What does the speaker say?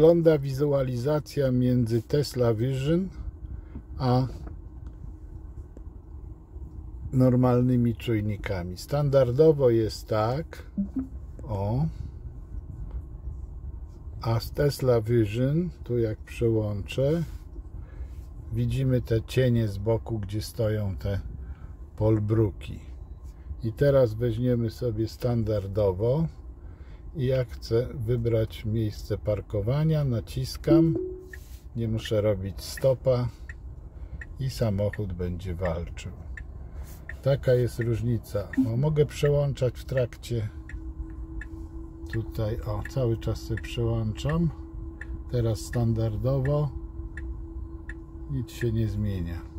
wygląda wizualizacja między Tesla Vision a normalnymi czujnikami. Standardowo jest tak, o, a z Tesla Vision, tu jak przełączę, widzimy te cienie z boku, gdzie stoją te polbruki. I teraz weźmiemy sobie standardowo i jak chcę wybrać miejsce parkowania, naciskam, nie muszę robić stopa i samochód będzie walczył. Taka jest różnica. No, mogę przełączać w trakcie tutaj, o, cały czas sobie przełączam. Teraz standardowo nic się nie zmienia.